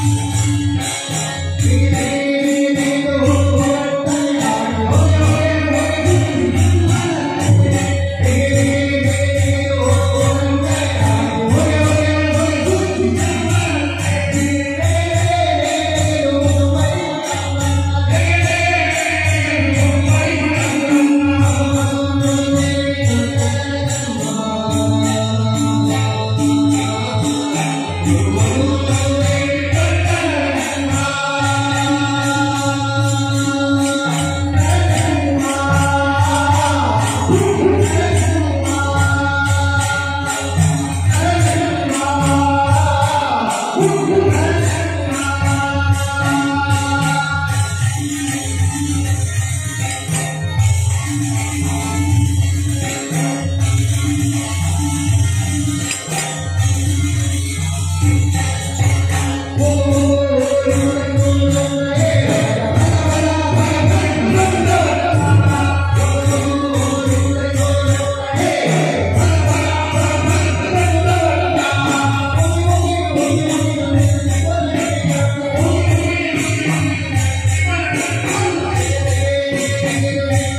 Thank Amen.